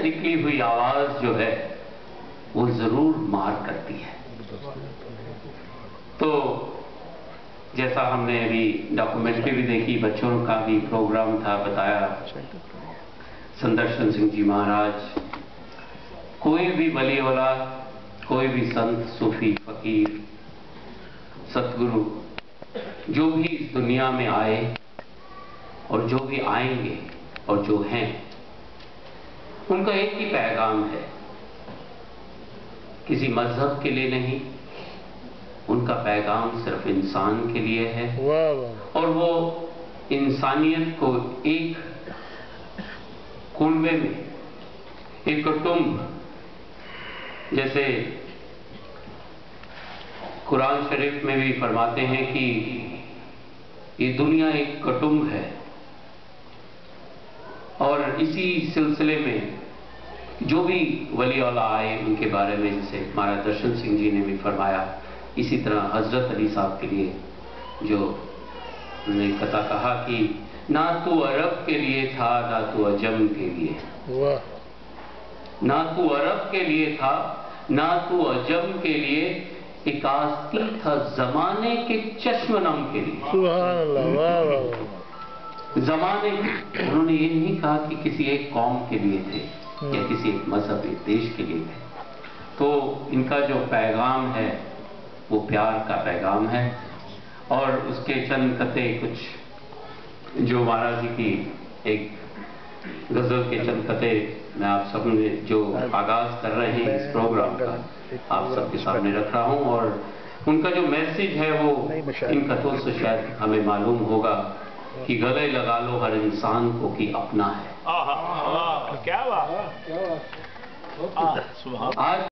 निकली हुई आवाज़ जो है, वो ज़रूर मार करती है। तो जैसा हमने अभी डॉक्यूमेंट्री भी देखी, बच्चों का भी प्रोग्राम था, बताया। संदर्शन सिंह जी महाराज, कोई भी वली वाला कोई भी संत, सूफी, फकीर, सतगुरु, जो भी इस दुनिया में आए और जो भी आएँगे और जो हैं उनका एक ही पैगाम है। किसी मज़हब के लिए नहीं उनका पैगाम सिर्फ़ इंसान के लिए है। और वो इंसानियत को एक कुनबे में एक कुटुंब जैसे कुरान शरीफ में भी फरमाते हैं कि ये दुनिया एक कुटुंब है। और इसी सिलसिले में जो भी वली औला आए उनके बारे में जैसे महाराज दर्शन सिंह जी ने भी फरमाया इसी तरह हज़रत अली साहब के लिए जो उन्होंने कथा कहा कि ना तू अरब के लिए था ना तू अजम के लिए। ना तू अरब के लिए था ना तू अजम के लिए एक आस्ती था जमाने के चश्मनम के लिए। जमाने उन्होंने ये नहीं कहा कि किसी एक कौम के लिए थे। या किसी एक मज़हब, एक देश के लिए थे तो इनका जो पैगाम है, वो प्यार का पैगाम है। और उसके चंद कते कुछ, जो महाराज जी की एक गज़ल के चंद कते मैं आप सबने जो आगाज़ कर रहे हैं इस प्रोग्राम का, आप सबके सामने रख रहा हूँ। और उनका जो मैसेज है, वो इन कतों से शायद हमें मालूम होगा कि गले लगा लो हर इंसान को कि अपना है। Ja, was? Ah, zu hart. Ah,